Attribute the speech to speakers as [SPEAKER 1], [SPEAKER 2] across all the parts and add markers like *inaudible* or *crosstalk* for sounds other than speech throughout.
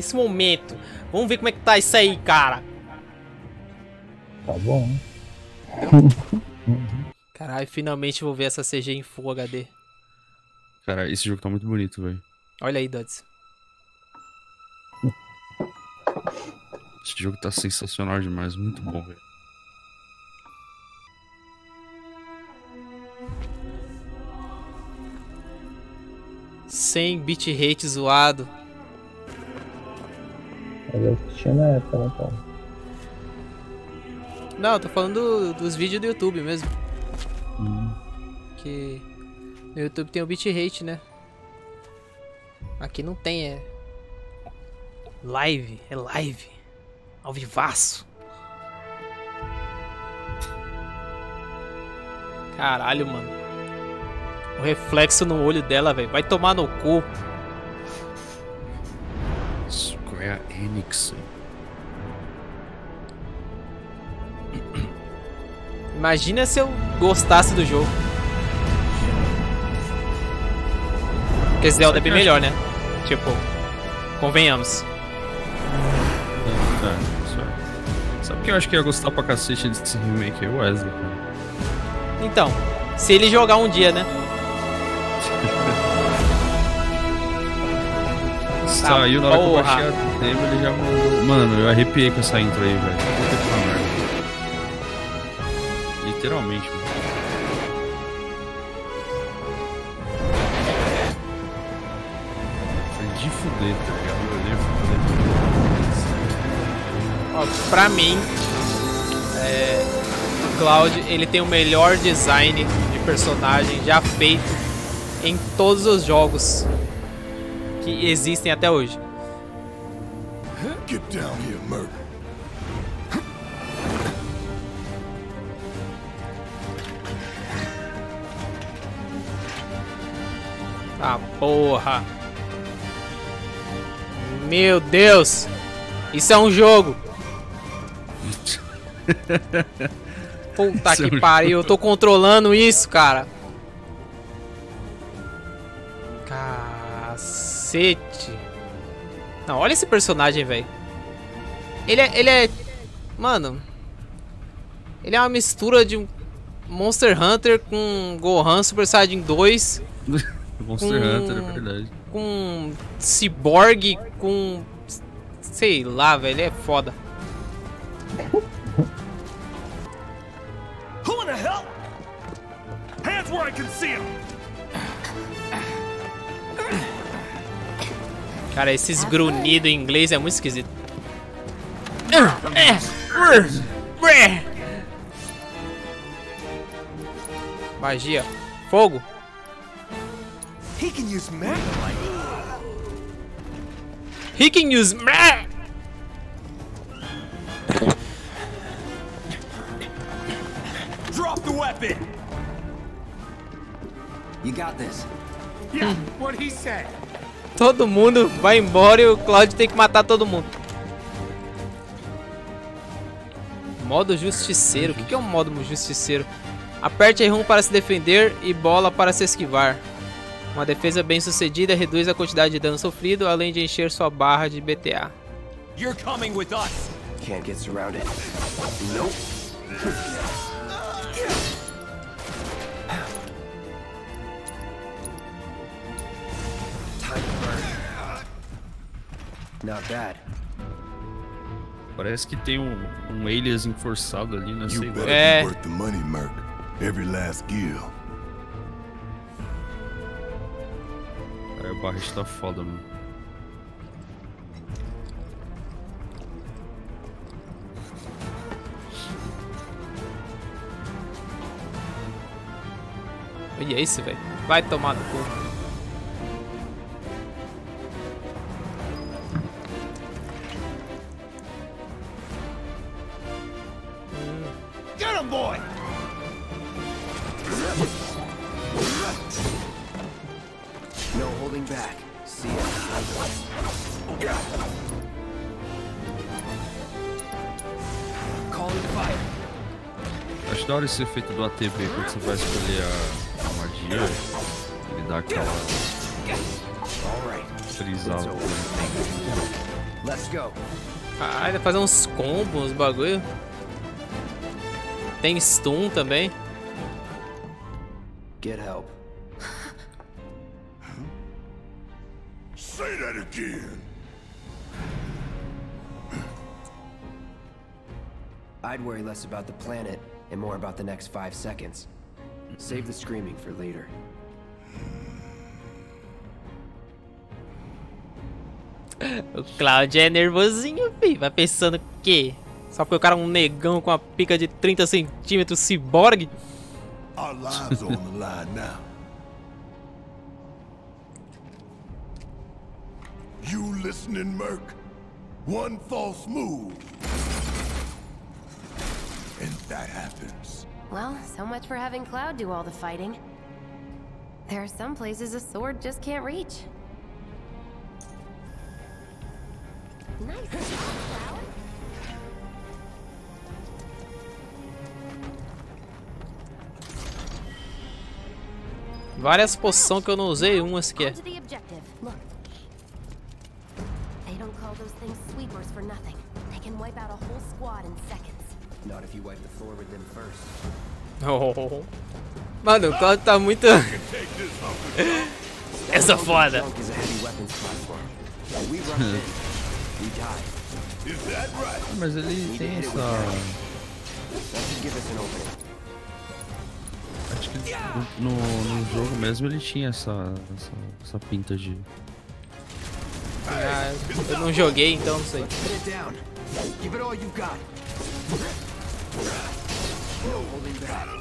[SPEAKER 1] Nesse momento. Vamos ver como é que tá isso aí, cara.
[SPEAKER 2] Tá bom. *laughs*
[SPEAKER 1] Caralho, finalmente vou ver essa CG em Full HD.
[SPEAKER 3] Cara, esse jogo tá muito bonito, velho.
[SPEAKER 1] Olha aí, Duds.
[SPEAKER 3] Esse jogo tá sensacional demais, muito bom, velho.
[SPEAKER 1] Sem bitrate zoado.
[SPEAKER 2] Mas que tinha na época, né, cara?
[SPEAKER 1] Não, eu tô falando do- dos vídeos do YouTube mesmo.
[SPEAKER 2] Hum.
[SPEAKER 1] Que no YouTube tem o bitrate, né? Aqui não tem, é. Live, é live. Ao vivaço. Caralho, mano. O reflexo no olho dela, velho. Vai tomar no cu.
[SPEAKER 3] Square Enix.
[SPEAKER 1] Imagina se eu gostasse do jogo. Porque Zelda é bem melhor, né? Tipo, convenhamos.
[SPEAKER 3] É, é. Sabe que eu acho que ia gostar pra cacete desse remake aí? O Wesley, cara.
[SPEAKER 1] Então, se ele jogar um dia, né?
[SPEAKER 3] Saiu na hora que eu
[SPEAKER 1] porra.
[SPEAKER 3] baixei a demo, ele já mandou. Mano, eu arrepiei com essa intro aí, velho. Puta que merda. Literalmente, mano. De fuder, tá ligado? Eu olhei falei,
[SPEAKER 1] Ó, pra mim, é, o Cloud ele tem o melhor design de personagem já feito em todos os jogos que existem até hoje.
[SPEAKER 4] Get down here, Merc.
[SPEAKER 1] Ah, porra. Meu Deus. Isso é um jogo. *laughs* Puta
[SPEAKER 3] Isso é
[SPEAKER 1] que
[SPEAKER 3] um
[SPEAKER 1] pariu, eu tô controlando isso, cara. Cacete. Não, olha esse personagem, velho. Ele é, ele é... Mano... Ele é uma mistura de um Monster Hunter com Gohan Super Saiyajin 2 *laughs*
[SPEAKER 3] Monster
[SPEAKER 1] Hum.
[SPEAKER 3] Hunter, é verdade.
[SPEAKER 1] com Cyborg, com. Sei lá, velho, ele é foda.
[SPEAKER 5] Who in the hell? Hands where I can see them.
[SPEAKER 1] Cara, esses grunhidos em inglês é muito esquisito. Magia. Fogo.
[SPEAKER 5] He can use Magnite.
[SPEAKER 1] He can use.
[SPEAKER 5] Drop the weapon.
[SPEAKER 6] You got this.
[SPEAKER 5] Yeah, what he said.
[SPEAKER 1] Todo mundo vai embora e o Cloud tem que matar todo mundo. Modo justiceiro. O que que é um modo justiceiro? Aperte R1 para se defender e bola para se esquivar. Uma defesa bem sucedida reduz a quantidade de dano sofrido, além de encher sua barra de BTA.
[SPEAKER 5] You're coming with us.
[SPEAKER 6] Can't get surrounded. Nope.
[SPEAKER 3] Parece que tem um, um aliasing forçado ali, né?
[SPEAKER 4] You
[SPEAKER 3] Sei
[SPEAKER 1] É.
[SPEAKER 4] be worth the money, Merc. Every last gill.
[SPEAKER 3] Cara, o Barret tá foda, mano.
[SPEAKER 1] Olha esse, velho. Vai tomar no cu.
[SPEAKER 3] Acho da hora esse efeito do ATB quando você vai escolher a, a magia. Ele dá aquela frisada.
[SPEAKER 6] Let's go.
[SPEAKER 1] Dá pra fazer uns combos, uns bagulho. Tem stun também.
[SPEAKER 6] Get help.
[SPEAKER 4] Say that again.
[SPEAKER 6] I'd worry less about the planet and more about the next five seconds. Save the screaming for later.
[SPEAKER 1] O Cláudio é nervosinho, fi. Vai pensando o quê? Só porque o cara é um negão com uma pica de 30 centímetros, ciborgue?
[SPEAKER 4] Our lives are on the line now. You listening, Merc? One false move. And that happens.
[SPEAKER 7] Well, so much for having Cloud do all the fighting. There are some places a sword just can't reach. Nice job, Cloud.
[SPEAKER 1] Várias poções que eu não usei, uma
[SPEAKER 7] On
[SPEAKER 1] sequer.
[SPEAKER 7] to the objective. Look. They don't call those things sweepers for nothing. They can wipe out a whole squad in seconds.
[SPEAKER 1] Oh. Mano, o Cláudio tá muito. *laughs* Essa foda.
[SPEAKER 6] Junk is a heavy weapons platform. And we rushed in. We died.
[SPEAKER 4] Is that right?
[SPEAKER 3] Mas ele tem essa. Acho que no, no jogo mesmo ele tinha essa, essa, essa pinta de.
[SPEAKER 1] Ah, eu não joguei, então não sei.
[SPEAKER 6] No holding back.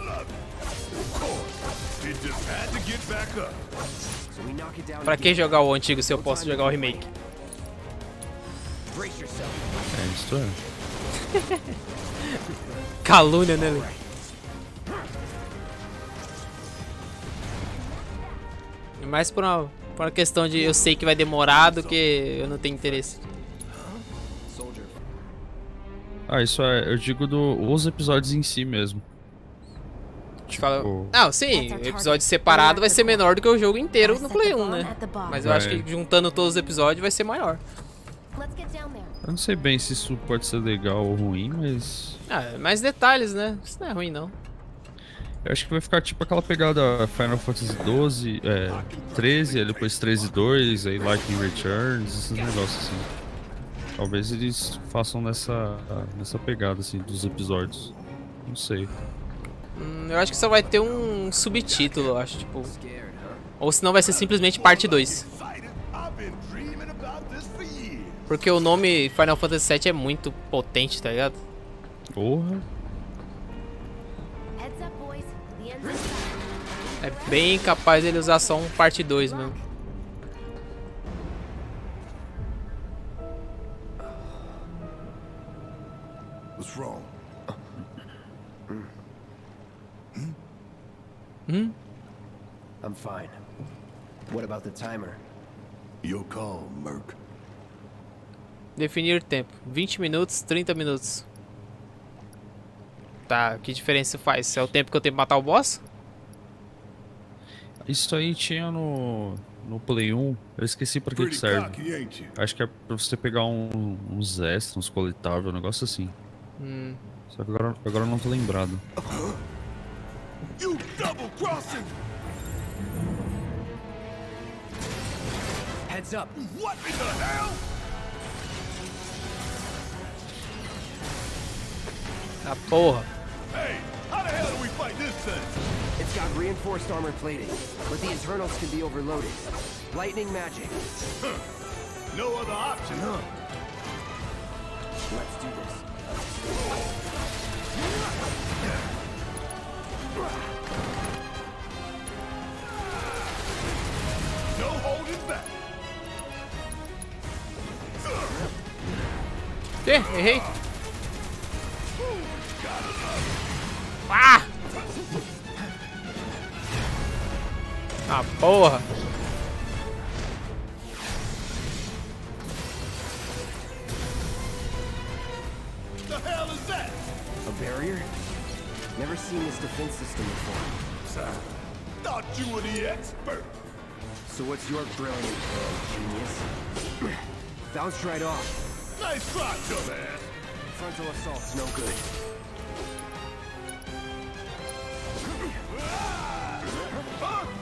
[SPEAKER 1] Pra que jogar o antigo se eu posso jogar o remake?
[SPEAKER 3] É, isso é. *laughs*
[SPEAKER 1] Calúnia, né? É mais por uma, por uma questão de eu sei que vai demorar do que eu não tenho interesse.
[SPEAKER 3] Ah, isso é. Eu digo do, os episódios em si mesmo.
[SPEAKER 1] Te fala...
[SPEAKER 3] Tipo-
[SPEAKER 1] Não, sim, o episódio separado vai ser menor do que o jogo inteiro no Play 1, né? Mas eu acho
[SPEAKER 3] Vai.
[SPEAKER 1] que juntando todos os episódios vai ser maior.
[SPEAKER 3] Eu não sei bem se isso pode ser legal ou ruim, mas.
[SPEAKER 1] Ah, mais detalhes, né? Isso não é ruim, não.
[SPEAKER 3] Eu acho que vai ficar tipo aquela pegada Final Fantasy 12, é, 13, aí depois 13 2, aí Lightning Returns, esses negócios assim. Talvez eles façam nessa, nessa pegada assim dos episódios. Não sei.
[SPEAKER 1] Hum, eu acho que só vai ter um subtítulo, eu acho, tipo. Ou senão vai ser simplesmente parte 2.
[SPEAKER 4] Excited? I've been dreaming about this for years.
[SPEAKER 1] Porque o nome Final Fantasy VII é muito potente, tá ligado?
[SPEAKER 3] Porra.
[SPEAKER 1] É bem capaz ele usar só um parte 2 mesmo.
[SPEAKER 4] What's wrong?
[SPEAKER 6] I'm fine. What about the timer?
[SPEAKER 4] Your call, Merc.
[SPEAKER 1] Definir tempo: 20 minutos, 30 minutos. Tá, que diferença faz? É o tempo que eu tenho pra matar o boss?
[SPEAKER 3] Isso aí tinha no, no Play 1. Eu esqueci pra que, que serve. Acho que é pra você pegar um- uns extras, uns coletáveis, um negócio assim.
[SPEAKER 1] Hum.
[SPEAKER 3] Só que agora, agora eu não tô lembrado.
[SPEAKER 4] You double crossing!
[SPEAKER 6] Heads up.
[SPEAKER 4] What in the hell?
[SPEAKER 1] Ah, porra.
[SPEAKER 4] Hey, how the hell do we fight this thing?
[SPEAKER 6] It's got reinforced armor plating, but the internals can be overloaded. Lightning magic.
[SPEAKER 4] No other option, huh?
[SPEAKER 6] Let's do this.
[SPEAKER 1] Que? Errei. Ah! Ah, porra.
[SPEAKER 6] Seen this defense system before.
[SPEAKER 4] Thought you were the expert.
[SPEAKER 6] So what's your brilliant plan, genius? Bounced right off.
[SPEAKER 4] Nice try, dumbass.
[SPEAKER 6] Frontal assault's no good.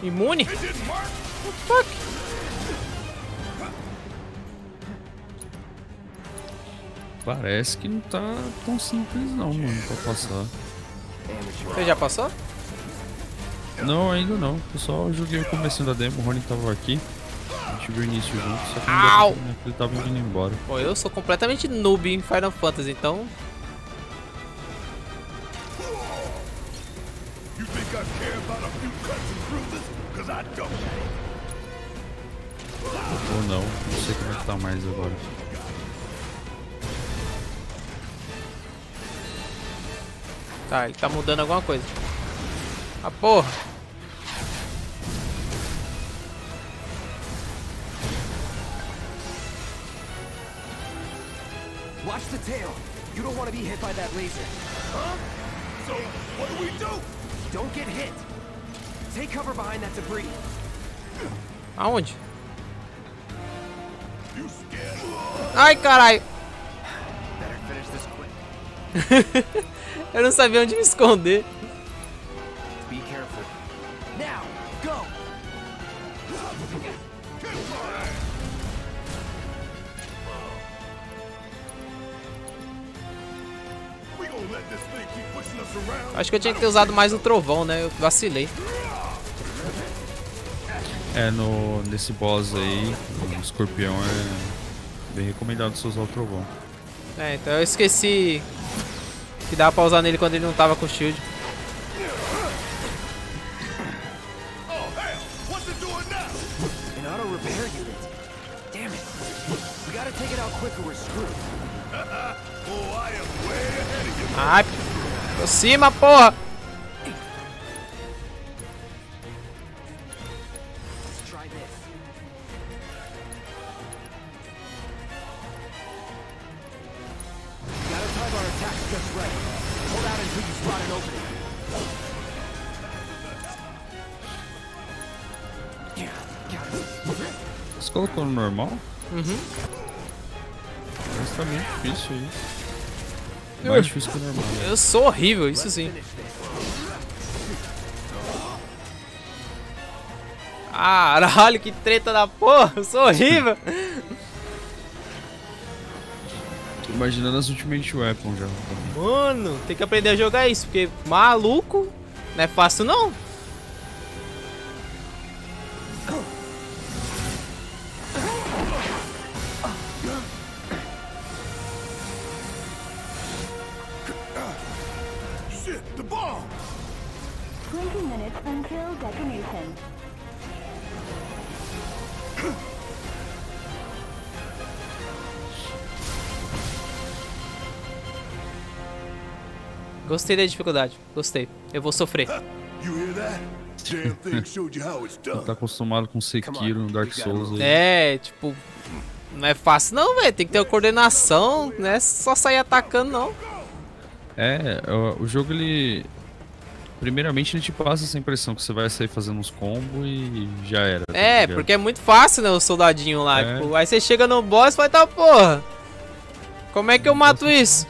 [SPEAKER 1] Imune?
[SPEAKER 4] Didn't work.
[SPEAKER 1] Fuck.
[SPEAKER 3] Parece que não tá tão simples não, mano, pra passar.
[SPEAKER 1] Você já passou?
[SPEAKER 3] Não, ainda não. Eu só joguei o começo da demo, o Rony tava aqui. A gente viu o início junto, só que
[SPEAKER 1] Au!
[SPEAKER 3] pra ele tava indo embora.
[SPEAKER 1] Bom, eu sou completamente noob em Final Fantasy, então.
[SPEAKER 3] Ou não, não sei como é que tá mais agora.
[SPEAKER 1] Tá, ele tá mudando alguma coisa. Ah, porra.
[SPEAKER 6] Watch the tail. You don't want to be hit by that laser.
[SPEAKER 4] So, what do we do?
[SPEAKER 6] Don't get hit. Take cover behind that debris.
[SPEAKER 1] Aonde? Ai, caralho. *laughs* Eu não sabia onde me esconder. Acho que eu tinha que ter usado mais o trovão, né? Eu vacilei.
[SPEAKER 3] É, no, nesse boss aí, o escorpião é bem recomendado você usar o trovão.
[SPEAKER 1] É, então eu esqueci que dava pra usar nele quando ele não tava com shield.
[SPEAKER 4] Oh, hell! What's it
[SPEAKER 3] colocou no normal?
[SPEAKER 1] Uhum.
[SPEAKER 3] Mas tá difícil aí. Mais difícil que o normal. né?
[SPEAKER 1] Eu sou horrível, isso sim. Caralho, que treta da porra! Eu sou horrível! *laughs*
[SPEAKER 3] Tô imaginando as Ultimate Weapon já.
[SPEAKER 1] Mano, tem que aprender a jogar isso, porque maluco não é fácil não.
[SPEAKER 4] The bomb!
[SPEAKER 8] 20 minutes until detonation.
[SPEAKER 1] Gostei da dificuldade, gostei. Eu vou sofrer. *laughs*
[SPEAKER 4] You hear that? Damn thing showed you how it's
[SPEAKER 3] Tá
[SPEAKER 4] done.
[SPEAKER 3] acostumado com Sekiro no Dark Souls aí.
[SPEAKER 1] É, tipo, não é fácil não, velho. Tem que ter uma coordenação, não é só sair atacando não.
[SPEAKER 3] É, o, o jogo ele. Primeiramente ele te passa essa impressão que você vai sair fazendo uns combos e já era. tá
[SPEAKER 1] É, porque é muito fácil, né, o soldadinho lá.
[SPEAKER 3] É.
[SPEAKER 1] Tipo, aí você chega no boss e vai tá, porra. Como é que eu mato isso?